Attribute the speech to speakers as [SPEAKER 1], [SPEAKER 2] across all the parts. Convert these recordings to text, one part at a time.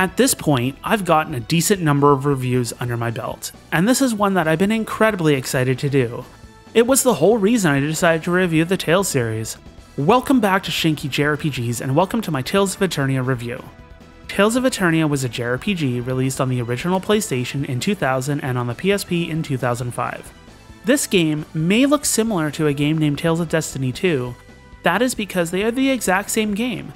[SPEAKER 1] At this point, I've gotten a decent number of reviews under my belt, and this is one that I've been incredibly excited to do. It was the whole reason I decided to review the Tales series. Welcome back to Shinky JRPGs, and welcome to my Tales of Eternia review. Tales of Eternia was a JRPG released on the original PlayStation in 2000 and on the PSP in 2005. This game may look similar to a game named Tales of Destiny 2. That is because they are the exact same game,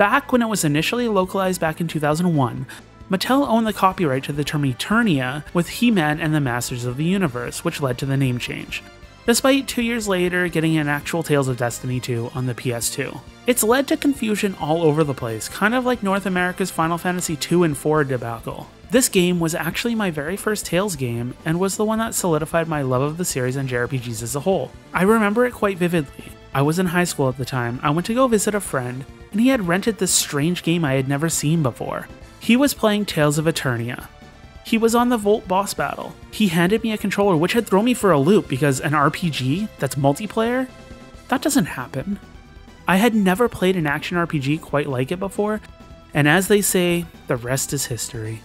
[SPEAKER 1] Back when it was initially localized back in 2001, Mattel owned the copyright to the term Eternia with He Man and the Masters of the Universe, which led to the name change, despite two years later getting an actual Tales of Destiny 2 on the PS2. It's led to confusion all over the place, kind of like North America's Final Fantasy 2 and 4 debacle. This game was actually my very first Tales game and was the one that solidified my love of the series and JRPGs as a whole. I remember it quite vividly. I was in high school at the time. I went to go visit a friend, and he had rented this strange game I had never seen before. He was playing Tales of Eternia. He was on the Volt boss battle. He handed me a controller, which had thrown me for a loop because an RPG that's multiplayer? That doesn't happen. I had never played an action RPG quite like it before, and as they say, the rest is history.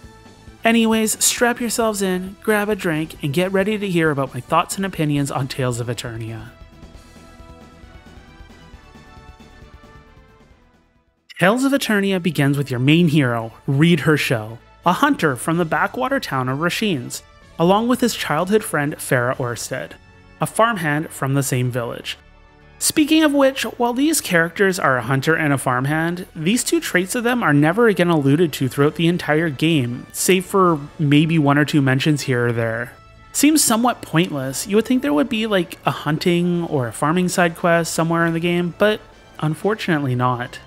[SPEAKER 1] Anyways, strap yourselves in, grab a drink, and get ready to hear about my thoughts and opinions on Tales of Eternia. Tales of Eternia begins with your main hero, Reid Hershel, a hunter from the backwater town of Rasheans, along with his childhood friend Farah Oersted, a farmhand from the same village. Speaking of which, while these characters are a hunter and a farmhand, these two traits of them are never again alluded to throughout the entire game, save for maybe one or two mentions here or there. Seems somewhat pointless. You would think there would be like a hunting or a farming side quest somewhere in the game, but unfortunately not.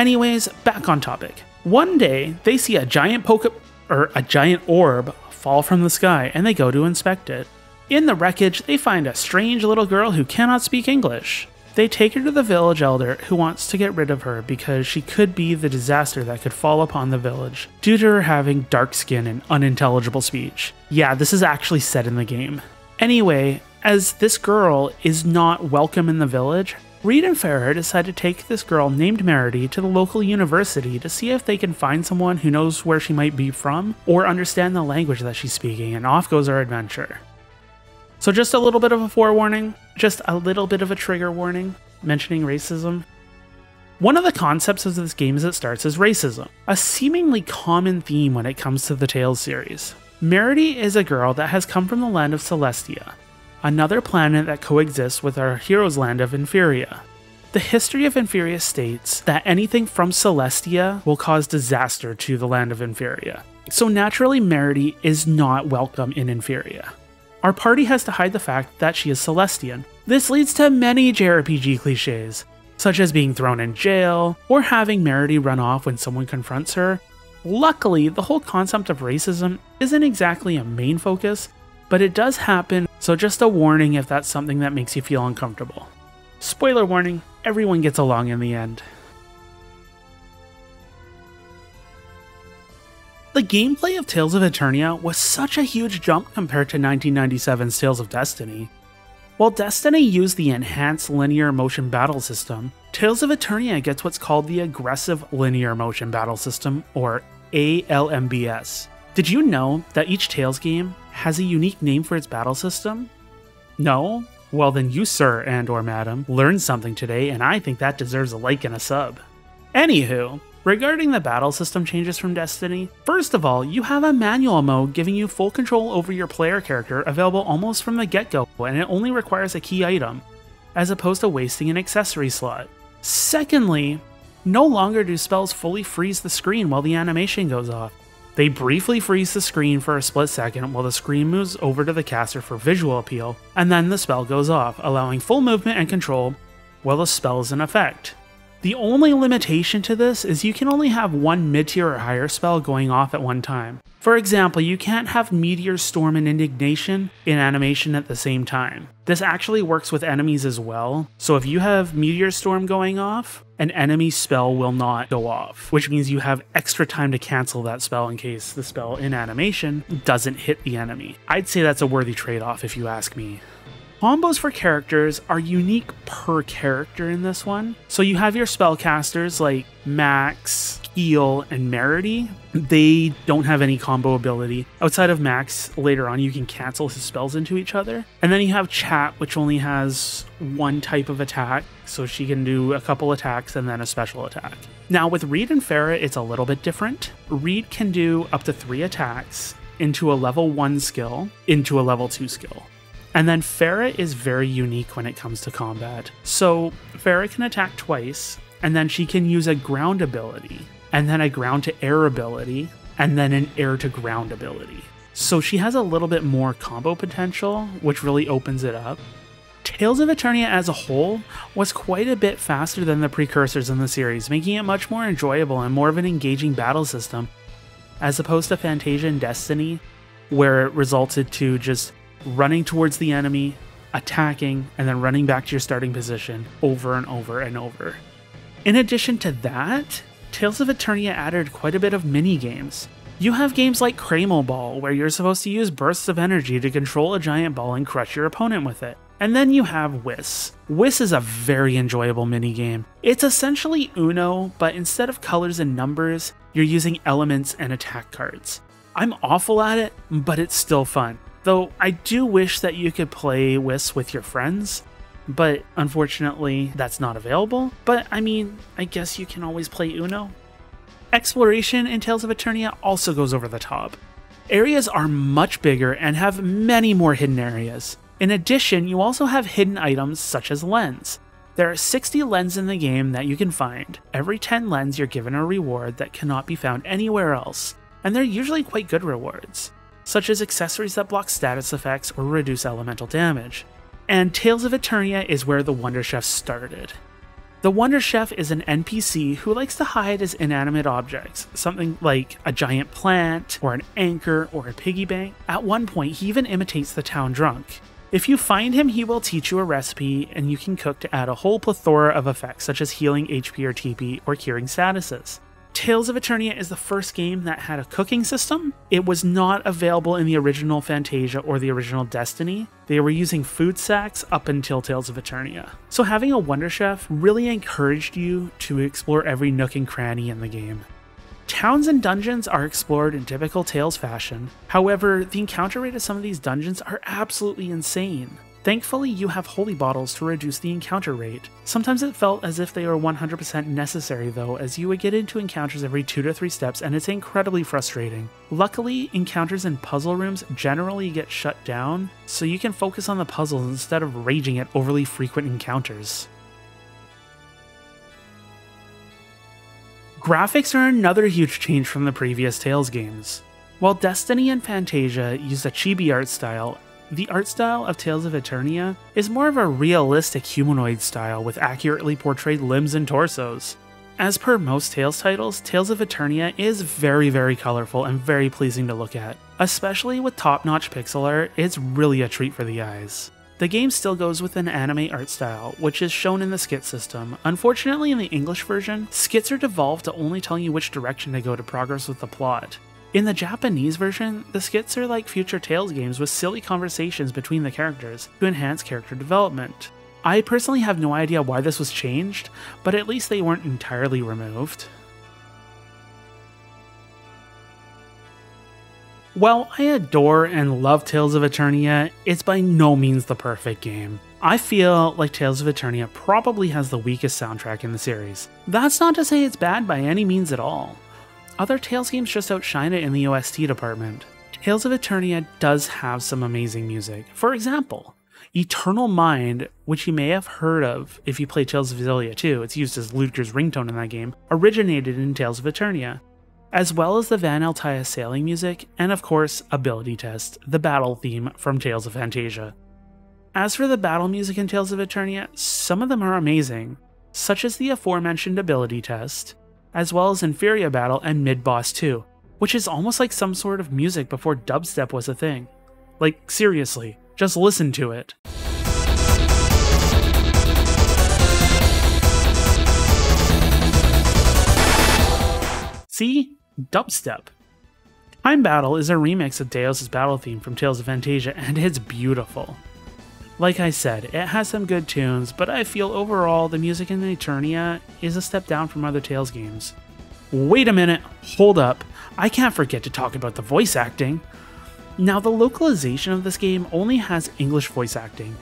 [SPEAKER 1] Anyways, back on topic. One day, they see a giant poke or a giant orb fall from the sky and they go to inspect it. In the wreckage, they find a strange little girl who cannot speak English. They take her to the village elder who wants to get rid of her because she could be the disaster that could fall upon the village due to her having dark skin and unintelligible speech. Yeah, this is actually said in the game. Anyway, as this girl is not welcome in the village, Reid and Farah decide to take this girl named Meredy to the local university to see if they can find someone who knows where she might be from or understand the language that she's speaking, and off goes our adventure. So, just a little bit of a forewarning, just a little bit of a trigger warning mentioning racism. One of the concepts of this game as it starts is racism, a seemingly common theme when it comes to the Tales series. Meredy is a girl that has come from the land of Celestia, another planet that coexists with our hero's land of Inferia. The history of Inferia states that anything from Celestia will cause disaster to the land of Inferia. So naturally, Meredy is not welcome in Inferia. Our party has to hide the fact that she is Celestian. This leads to many JRPG cliches, such as being thrown in jail, or having Meredy run off when someone confronts her. Luckily, the whole concept of racism isn't exactly a main focus, but it does happen, so just a warning if that's something that makes you feel uncomfortable. Spoiler warning everyone gets along in the end. The gameplay of Tales of Eternia was such a huge jump compared to 1997's Tales of Destiny. While Destiny used the enhanced linear motion battle system, Tales of Eternia gets what's called the aggressive linear motion battle system, or ALMBS. Did you know that each Tales game has a unique name for its battle system? No? Well then you sir and or madam learned something today and I think that deserves a like and a sub. Anywho, regarding the battle system changes from Destiny, first of all, you have a manual mode giving you full control over your player character available almost from the get-go and it only requires a key item, as opposed to wasting an accessory slot. Secondly, no longer do spells fully freeze the screen while the animation goes off. They briefly freeze the screen for a split second while the screen moves over to the caster for visual appeal, and then the spell goes off, allowing full movement and control while the spell is in effect. The only limitation to this is you can only have one mid tier or higher spell going off at one time. For example, you can't have Meteor Storm and Indignation in animation at the same time. This actually works with enemies as well, so if you have Meteor Storm going off, an enemy spell will not go off, which means you have extra time to cancel that spell in case the spell in animation doesn't hit the enemy. I'd say that's a worthy trade off if you ask me. Combos for characters are unique per character in this one. So you have your spellcasters like Max, Keele, and Meredy, they don't have any combo ability. Outside of Max, later on, you can cancel his spells into each other. And then you have Chat, which only has one type of attack, so she can do a couple attacks and then a special attack. Now, with Reid and Farah, it's a little bit different. Reid can do up to three attacks into a level 1 skill, into a level 2 skill. And then Farah is very unique when it comes to combat. So Farah can attack twice, and then she can use a ground ability, and then a ground to air ability, and then an air to ground ability. So she has a little bit more combo potential, which really opens it up. Tales of Eternia as a whole was quite a bit faster than the precursors in the series, making it much more enjoyable and more of an engaging battle system, as opposed to Fantasia and Destiny, where it resulted to just running towards the enemy, attacking, and then running back to your starting position over and over and over. In addition to that, Tales of Eternia added quite a bit of mini games. You have games like Cramo Ball, where you're supposed to use bursts of energy to control a giant ball and crush your opponent with it. And then you have Whis. Whis is a very enjoyable minigame. It's essentially Uno, but instead of colors and numbers, you're using elements and attack cards. I'm awful at it, but it's still fun. Though I do wish that you could play Whis with your friends, but unfortunately that's not available. But I mean, I guess you can always play Uno. Exploration in Tales of Eternia also goes over the top. Areas are much bigger and have many more hidden areas. In addition, you also have hidden items such as lens. There are 60 lens in the game that you can find. Every 10 lens you're given a reward that cannot be found anywhere else, and they're usually quite good rewards, such as accessories that block status effects or reduce elemental damage. And Tales of Eternia is where the Wonder Chef started. The Wonder Chef is an NPC who likes to hide as inanimate objects, something like a giant plant, or an anchor, or a piggy bank. At one point, he even imitates the town drunk. If you find him, he will teach you a recipe, and you can cook to add a whole plethora of effects, such as healing HP or TP or curing statuses. Tales of Eternia is the first game that had a cooking system. It was not available in the original Fantasia or the original Destiny. They were using food sacks up until Tales of Eternia. So having a Wonder Chef really encouraged you to explore every nook and cranny in the game. Towns and dungeons are explored in typical Tales fashion, however, the encounter rate of some of these dungeons are absolutely insane. Thankfully, you have holy bottles to reduce the encounter rate. Sometimes it felt as if they were 100% necessary though, as you would get into encounters every 2 to 3 steps and it's incredibly frustrating. Luckily, encounters in puzzle rooms generally get shut down, so you can focus on the puzzles instead of raging at overly frequent encounters. Graphics are another huge change from the previous Tales games. While Destiny and Fantasia used a chibi art style, the art style of Tales of Eternia is more of a realistic humanoid style with accurately portrayed limbs and torsos. As per most Tales titles, Tales of Eternia is very very colorful and very pleasing to look at. Especially with top-notch pixel art, it's really a treat for the eyes. The game still goes with an anime art style, which is shown in the skit system. Unfortunately, in the English version, skits are devolved to only telling you which direction to go to progress with the plot. In the Japanese version, the skits are like future Tales games with silly conversations between the characters to enhance character development. I personally have no idea why this was changed, but at least they weren't entirely removed. While I adore and love Tales of Eternia, it's by no means the perfect game. I feel like Tales of Eternia probably has the weakest soundtrack in the series. That's not to say it's bad by any means at all. Other Tales games just outshine it in the OST department. Tales of Eternia does have some amazing music. For example, Eternal Mind, which you may have heard of if you play Tales of Xillia 2, it's used as Ludger's ringtone in that game, originated in Tales of Eternia as well as the Van Eltia sailing music, and of course, Ability Test, the battle theme from Tales of Fantasia. As for the battle music in Tales of Eternia, some of them are amazing, such as the aforementioned Ability Test, as well as Inferia Battle and Mid Boss 2, which is almost like some sort of music before dubstep was a thing. Like, seriously, just listen to it. See? dubstep. Time Battle is a remix of Dhaos' battle theme from Tales of Fantasia, and it's beautiful. Like I said, it has some good tunes, but I feel overall the music in Eternia is a step down from other Tales games. wait a minute, hold up. I can't forget to talk about the voice acting. Now, the localization of this game only has English voice acting,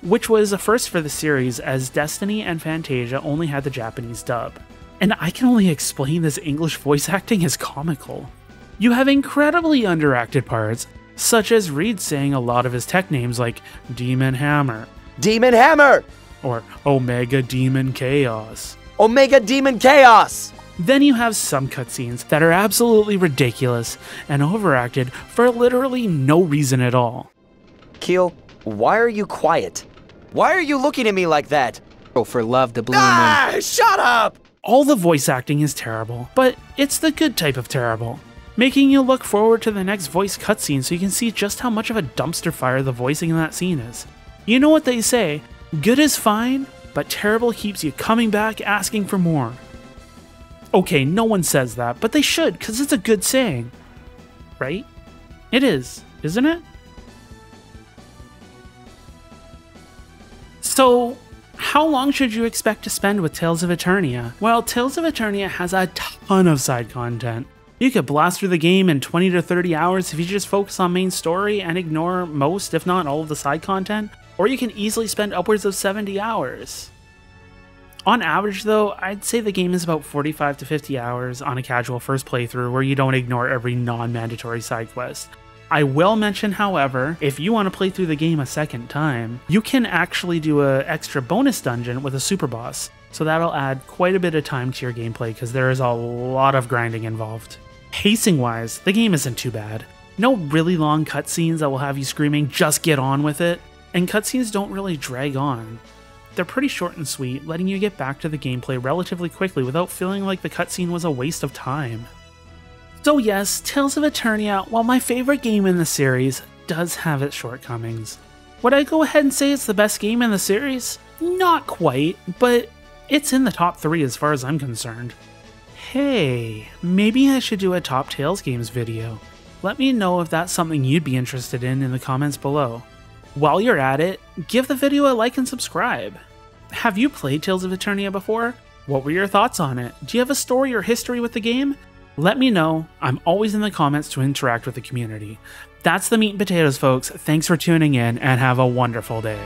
[SPEAKER 1] which was a first for the series as Destiny and Fantasia only had the Japanese dub. And I can only explain this English voice acting as comical. You have incredibly underacted parts, such as Reid saying a lot of his tech names like Demon Hammer,
[SPEAKER 2] Demon Hammer!
[SPEAKER 1] or Omega Demon Chaos.
[SPEAKER 2] Omega Demon Chaos!
[SPEAKER 1] Then you have some cutscenes that are absolutely ridiculous and overacted for literally no reason at all.
[SPEAKER 2] Keele, why are you quiet? Why are you looking at me like that?
[SPEAKER 3] Oh, for love, the blue moon.
[SPEAKER 2] Ah, shut up!
[SPEAKER 1] All the voice acting is terrible, but it's the good type of terrible, making you look forward to the next voice cutscene so you can see just how much of a dumpster fire the voicing in that scene is. You know what they say good is fine, but terrible keeps you coming back asking for more. Okay, no one says that, but they should, because it's a good saying. Right? It is, isn't it? So, how long should you expect to spend with Tales of Eternia? Well, Tales of Eternia has a ton of side content. You could blast through the game in 20 to 30 hours if you just focus on main story and ignore most, if not all, of the side content, or you can easily spend upwards of 70 hours. On average, though, I'd say the game is about 45 to 50 hours on a casual first playthrough where you don't ignore every non mandatory side quest. I will mention, however, if you want to play through the game a second time, you can actually do a extra bonus dungeon with a super boss. So that'll add quite a bit of time to your gameplay because there is a lot of grinding involved. Pacing wise, the game isn't too bad. No really long cutscenes that will have you screaming, just get on with it. And cutscenes don't really drag on. They're pretty short and sweet, letting you get back to the gameplay relatively quickly without feeling like the cutscene was a waste of time. So, yes, Tales of Eternia, while my favorite game in the series, does have its shortcomings. Would I go ahead and say it's the best game in the series? Not quite, but it's in the top 3 as far as I'm concerned. Hey, maybe I should do a top Tales games video. Let me know if that's something you'd be interested in in the comments below. While you're at it, give the video a like and subscribe. Have you played Tales of Eternia before? What were your thoughts on it? Do you have a story or history with the game? Let me know. I'm always in the comments to interact with the community. That's the meat and potatoes, folks. Thanks for tuning in and have a wonderful day.